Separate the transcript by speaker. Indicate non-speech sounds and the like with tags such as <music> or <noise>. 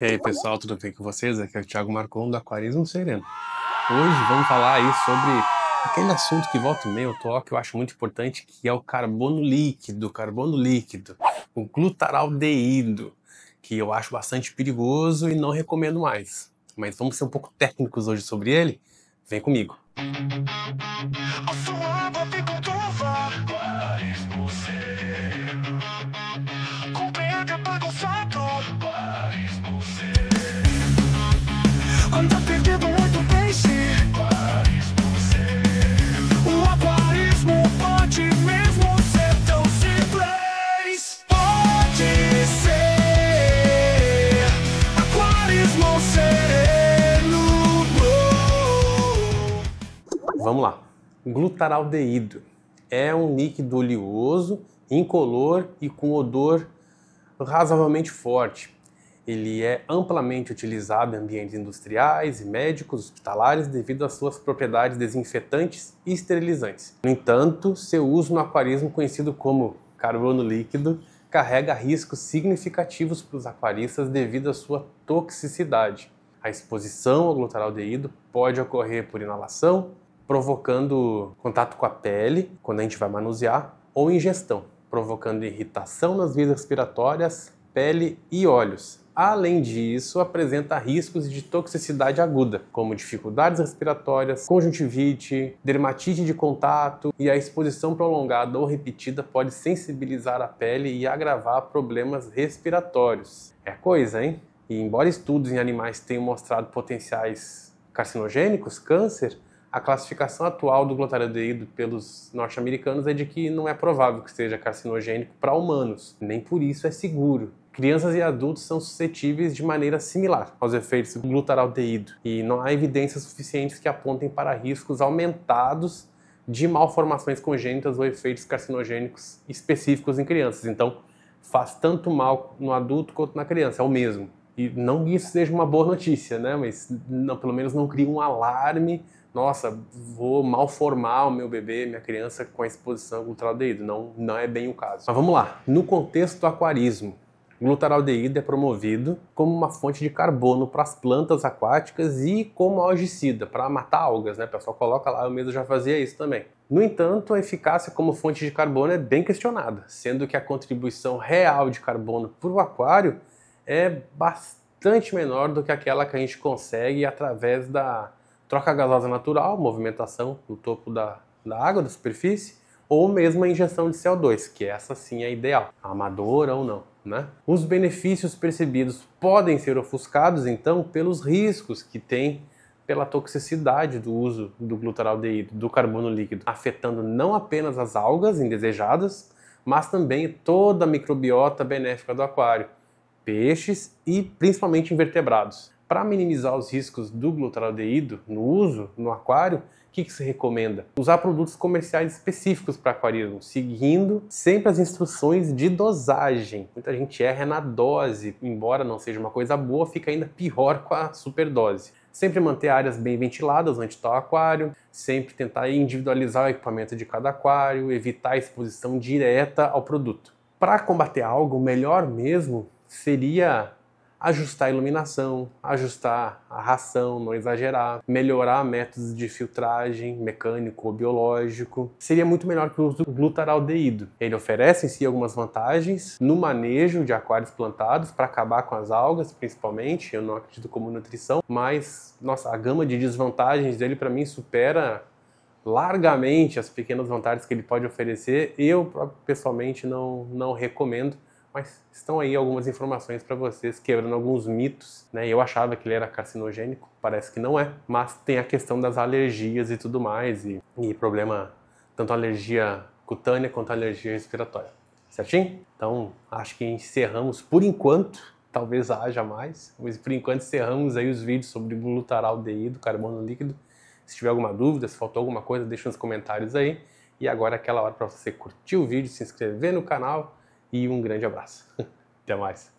Speaker 1: E aí pessoal, tudo bem com vocês? Aqui é o Thiago Marcon do Aquarismo Sereno. Hoje vamos falar aí sobre aquele assunto que volta e meio eu toco, eu acho muito importante, que é o carbono líquido, carbono líquido, o glutaraldeído, que eu acho bastante perigoso e não recomendo mais. Mas vamos ser um pouco técnicos hoje sobre ele? Vem comigo. Vamos lá. Glutaraldeído é um líquido oleoso, incolor e com odor razoavelmente forte. Ele é amplamente utilizado em ambientes industriais e médicos hospitalares devido às suas propriedades desinfetantes e esterilizantes. No entanto, seu uso no aquarismo conhecido como carbono líquido carrega riscos significativos para os aquaristas devido à sua toxicidade. A exposição ao glutaraldeído pode ocorrer por inalação, provocando contato com a pele, quando a gente vai manusear, ou ingestão, provocando irritação nas vias respiratórias, pele e olhos. Além disso, apresenta riscos de toxicidade aguda, como dificuldades respiratórias, conjuntivite, dermatite de contato e a exposição prolongada ou repetida pode sensibilizar a pele e agravar problemas respiratórios. É coisa, hein? E embora estudos em animais tenham mostrado potenciais carcinogênicos, câncer, a classificação atual do glutarodeído pelos norte-americanos é de que não é provável que seja carcinogênico para humanos, nem por isso é seguro. Crianças e adultos são suscetíveis de maneira similar aos efeitos do glutaraldeído e não há evidências suficientes que apontem para riscos aumentados de malformações congênitas ou efeitos carcinogênicos específicos em crianças. Então, faz tanto mal no adulto quanto na criança, é o mesmo. E não que isso seja uma boa notícia, né? Mas não, pelo menos não cria um alarme nossa, vou malformar o meu bebê, minha criança com a exposição ao glutaraldeído. Não, não é bem o caso. Mas vamos lá. No contexto do aquarismo, glutaraldeído é promovido como uma fonte de carbono para as plantas aquáticas e como algicida, para matar algas, né? O pessoal coloca lá, eu mesmo já fazia isso também. No entanto, a eficácia como fonte de carbono é bem questionada, sendo que a contribuição real de carbono para o aquário é bastante menor do que aquela que a gente consegue através da troca gasosa natural, movimentação no topo da, da água, da superfície, ou mesmo a injeção de CO2, que essa sim é ideal, amadora ou não. Né? Os benefícios percebidos podem ser ofuscados, então, pelos riscos que tem pela toxicidade do uso do glutaraldeído, do carbono líquido, afetando não apenas as algas indesejadas, mas também toda a microbiota benéfica do aquário, peixes e principalmente invertebrados. Para minimizar os riscos do glutaraldeído no uso no aquário, o que, que se recomenda? Usar produtos comerciais específicos para aquarismo, seguindo sempre as instruções de dosagem. Muita gente erra na dose, embora não seja uma coisa boa, fica ainda pior com a superdose. Sempre manter áreas bem ventiladas onde está o aquário, sempre tentar individualizar o equipamento de cada aquário, evitar a exposição direta ao produto. Para combater algo, o melhor mesmo seria ajustar a iluminação, ajustar a ração, não exagerar, melhorar métodos de filtragem mecânico ou biológico. Seria muito melhor que o uso do glutaraldeído. Ele oferece em si algumas vantagens no manejo de aquários plantados para acabar com as algas, principalmente. Eu não acredito como nutrição, mas nossa, a gama de desvantagens dele para mim supera largamente as pequenas vantagens que ele pode oferecer. Eu pessoalmente não não recomendo mas estão aí algumas informações para vocês quebrando alguns mitos. Né? Eu achava que ele era carcinogênico, parece que não é, mas tem a questão das alergias e tudo mais, e, e problema, tanto alergia cutânea quanto alergia respiratória. Certinho? Então, acho que encerramos por enquanto, talvez haja mais, mas por enquanto encerramos aí os vídeos sobre glutaraldeído, carbono líquido. Se tiver alguma dúvida, se faltou alguma coisa, deixa nos comentários aí. E agora é aquela hora para você curtir o vídeo, se inscrever no canal e um grande abraço. <laughs> Até mais.